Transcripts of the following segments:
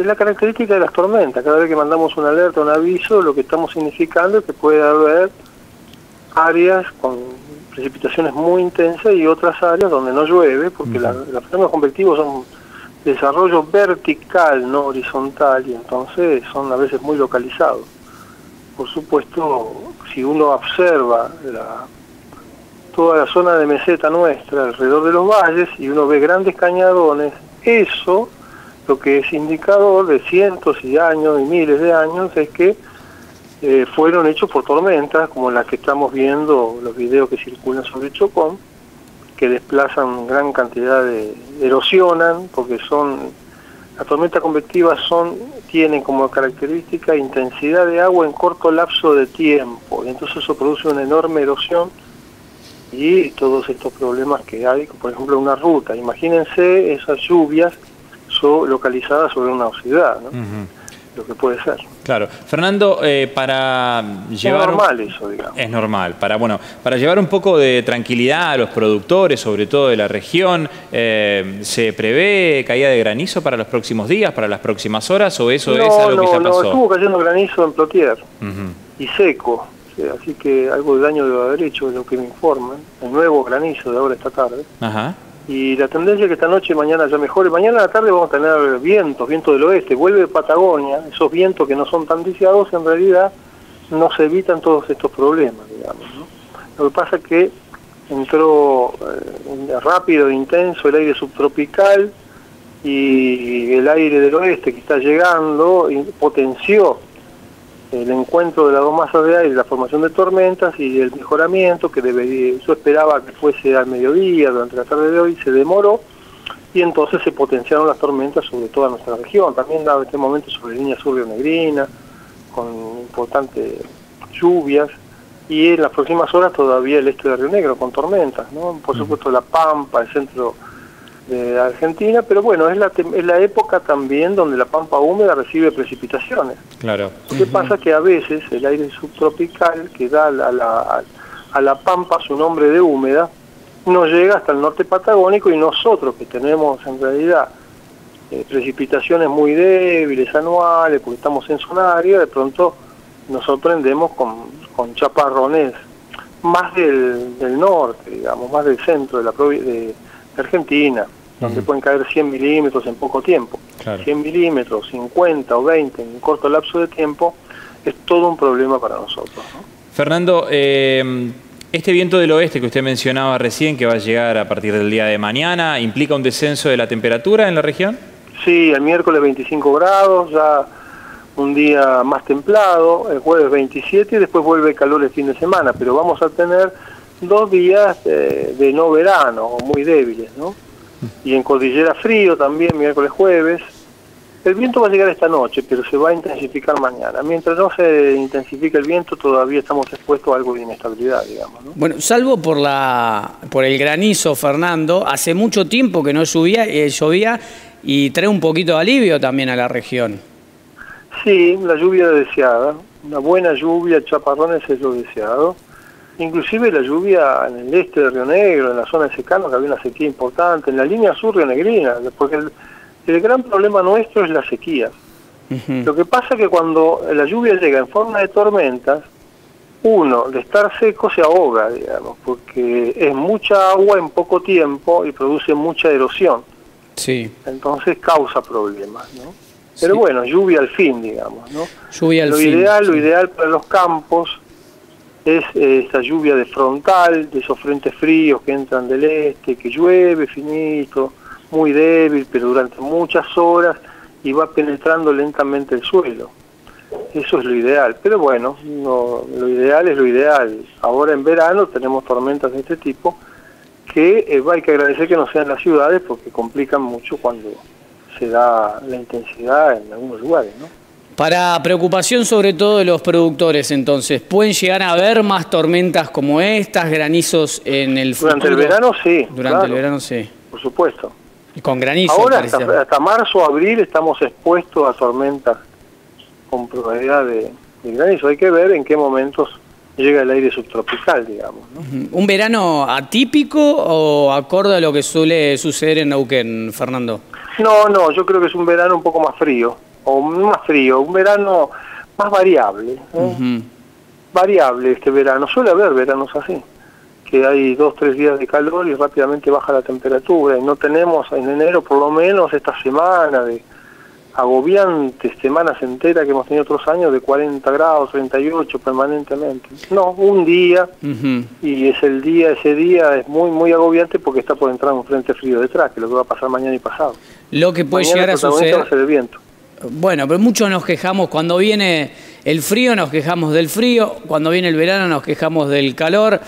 es la característica de las tormentas. Cada vez que mandamos una alerta, un aviso, lo que estamos significando es que puede haber áreas con precipitaciones muy intensas y otras áreas donde no llueve, porque la- los fenómenos convectivos son desarrollo vertical, no horizontal, y entonces son a veces muy localizados. Por supuesto, si uno observa la, toda la zona de meseta nuestra alrededor de los valles y uno ve grandes cañadones, eso lo que es indicador de cientos y años y miles de años es que eh, fueron hechos por tormentas como las que estamos viendo, los videos que circulan sobre Chocón, que desplazan gran cantidad de, erosionan, porque son, las tormentas convectivas son, tienen como característica intensidad de agua en corto lapso de tiempo, y entonces eso produce una enorme erosión y todos estos problemas que hay, por ejemplo una ruta, imagínense esas lluvias so- localizadas sobre una ciudad, ¿no? Lo que puede ser. Claro. Fernando, eh, para llevar... es normal eso, digamos. Es normal. Para, bueno, para llevar un poco de tranquilidad a los productores, sobre todo de la región, eh, ¿se prevé caída de granizo para los próximos días, para las próximas horas, o eso es algo no, que ya no, pasó? estuvo cayendo granizo en Plotier y seco, sí, así que algo de daño debe haber hecho, es lo que me informan. El nuevo granizo de ahora esta tarde. Ajá. Y la tendencia es que esta noche y mañana ya mejore. Mañana a la tarde vamos a tener vientos, viento del oeste, vuelve Patagonia, esos vientos que no son tan deseados en realidad nos evitan todos estos problemas, digamos. Lo que pasa es que entró eh, rápido e intenso el aire subtropical y el aire del oeste que está llegando potenció el encuentro de las dos masas de aire, la formación de tormentas y el mejoramiento que debería, yo esperaba que fuese al mediodía, durante la tarde de hoy, se demoró y entonces se potenciaron las tormentas sobre toda nuestra región, también dado este momento sobre línea sur negrina con importantes lluvias y en las próximas horas todavía el este de Río Negro con tormentas, ¿no? por supuesto La Pampa, el centro de Argentina, pero bueno, es la, es la época también donde la pampa húmeda recibe precipitaciones. Claro. Lo que pasa que a veces el aire subtropical que da a la, a a la pampa su nombre de húmeda no llega hasta el norte patagónico y nosotros que tenemos en realidad eh, precipitaciones muy débiles anuales porque estamos en zona árida, de pronto nos sorprendemos con, con chaparrones más del, del norte, digamos, más del centro de la de Argentina, donde Ujú. pueden caer 100 milímetros en poco tiempo. Claro. 100 milímetros, 50 o 20 en un corto lapso de tiempo, es todo un problema para nosotros. ¿no? Fernando, eh, este viento del oeste que usted mencionaba recién, que va a llegar a partir del día de mañana, ¿implica un descenso de la temperatura en la región? Sí, el miércoles 25 grados, ya un día más templado, el jueves 27 y después vuelve el calor el fin de semana, pero vamos a tener dos días eh, de no verano, muy débiles, ¿no? Y en Cordillera frío también, miércoles, jueves. El viento va a llegar esta noche, pero se va a intensificar mañana. Mientras no se intensifique el viento, todavía estamos expuestos a algo de inestabilidad, digamos, ¿no? Bueno, salvo por la por el granizo, Fernando, hace mucho tiempo que no llovía, eh, llovía y trae un poquito de alivio también a la región. Sí, la lluvia deseada, una buena lluvia, chaparrones es lo deseado. Inclusive la lluvia en el este de Río Negro, en la zona de secano, que había una sequía importante, en la línea sur rionegrina, porque el, el gran problema nuestro es la sequía. Lo que pasa es que cuando la lluvia llega en forma de tormentas, uno, de estar seco, se ahoga, digamos, porque es mucha agua en poco tiempo y produce mucha erosión Sí, entonces causa problemas, ¿no? Pero Sí. bueno, lluvia al fin, digamos, ¿no? lluvia al lo fin. ideal, lo ideal para los campos es eh, esta lluvia de frontal, de esos frentes fríos que entran del este, que llueve finito, muy débil, pero durante muchas horas y va penetrando lentamente el suelo. Eso es lo ideal, pero bueno, no, lo ideal es lo ideal. Ahora en verano tenemos tormentas de este tipo que eh, hay que agradecer que no sean las ciudades porque complican mucho cuando se da la intensidad en algunos lugares, ¿no? Para preocupación sobre todo de los productores, entonces, ¿pueden llegar a haber más tormentas como estas, granizos en el futuro? Durante el verano sí, Durante el verano sí. por supuesto. Y con granizo. Ahora hasta, hasta marzo abril estamos expuestos a tormentas con probabilidad de, de granizo. Hay que ver en qué momentos llega el aire subtropical, digamos. ¿Un verano atípico o acorde a lo que suele suceder en Neuquén, Fernando? No, no, yo creo que es un verano un poco más frío. O más frío, un verano más variable. ¿eh? Variable este verano, suele haber veranos así, que hay dos, tres días de calor y rápidamente baja la temperatura, y no tenemos en enero por lo menos esta semana de agobiantes semanas enteras que hemos tenido otros años de 40 grados, 38 permanentemente. No, un día y es el día, ese día es muy muy agobiante porque está por entrar un frente frío detrás, que es lo que va a pasar mañana y pasado. Lo que puede llegar a suceder... el viento. Bueno, pero muchos nos quejamos cuando viene el frío, nos quejamos del frío, cuando viene el verano nos quejamos del calor.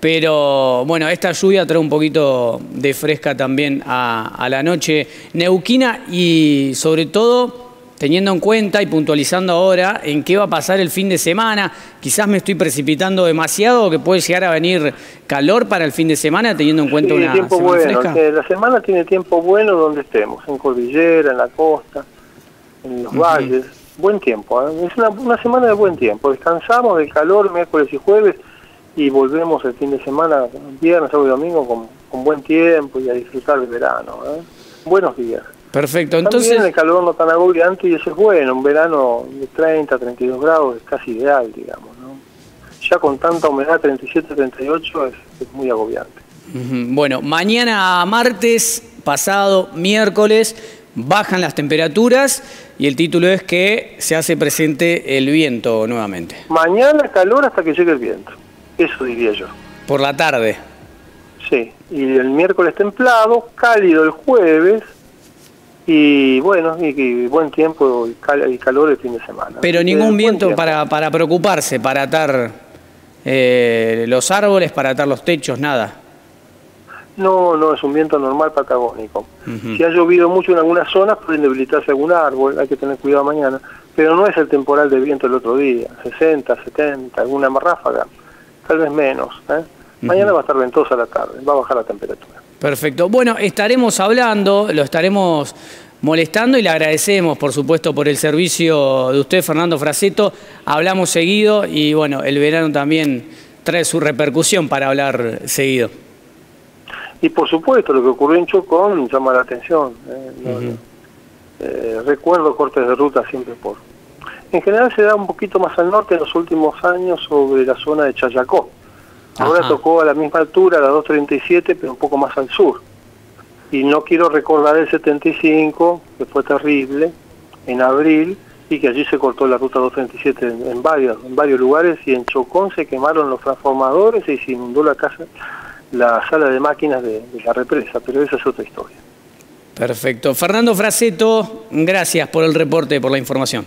Pero bueno, esta lluvia trae un poquito de fresca también a, la noche neuquina y sobre todo teniendo en cuenta y puntualizando ahora en qué va a pasar el fin de semana. Quizás me estoy precipitando demasiado o que puede llegar a venir calor para el fin de semana teniendo en cuenta una tiempo semana bueno. fresca. La semana tiene tiempo bueno donde estemos, en cordillera, en la costa, en los valles. Buen tiempo, ¿eh? es una, una semana de buen tiempo. Descansamos del calor miércoles y jueves y volvemos el fin de semana, viernes, sábado y domingo, con, con buen tiempo y a disfrutar del verano. ¿eh? Buenos días. Perfecto, entonces... También el calor no tan agobiante y eso es bueno, un verano de 30, 32 grados es casi ideal, digamos. ¿no? Ya con tanta humedad, 37, 38, es, es muy agobiante. Bueno, mañana martes, pasado miércoles, bajan las temperaturas y el título es que se hace presente el viento nuevamente. Mañana calor hasta que llegue el viento. Eso diría yo. Por la tarde. Sí, y el miércoles templado, cálido el jueves y bueno, y, buen tiempo y, calor el fin de semana. Pero ningún viento para, para preocuparse, para atar eh, los árboles, para atar los techos, nada. No, no, es un viento normal patagónico. Si ha llovido mucho en algunas zonas, pueden debilitarse algún árbol, hay que tener cuidado mañana, pero no es el temporal de viento del otro día, 60, 70, alguna ráfaga tal vez menos. ¿eh? Mañana va a estar ventosa la tarde, va a bajar la temperatura. Perfecto. Bueno, estaremos hablando, lo estaremos molestando y le agradecemos, por supuesto, por el servicio de usted, Fernando Fraceto. Hablamos seguido y, bueno, el verano también trae su repercusión para hablar seguido. Y, por supuesto, lo que ocurrió en Chocón llama la atención. ¿eh? Eh, recuerdo cortes de ruta siempre por, en general se da un poquito más al norte en los últimos años sobre la zona de Chayacó. Ahora tocó a la misma altura, la 237, pero un poco más al sur. Y no quiero recordar el 75, que fue terrible, en abril, y que allí se cortó la ruta 237 en, varios, en varios lugares, y en Chocón se quemaron los transformadores y se inundó la casa, la sala de máquinas de, la represa, pero esa es otra historia. Perfecto. Fernando Fraceto, gracias por el reporte, por la información.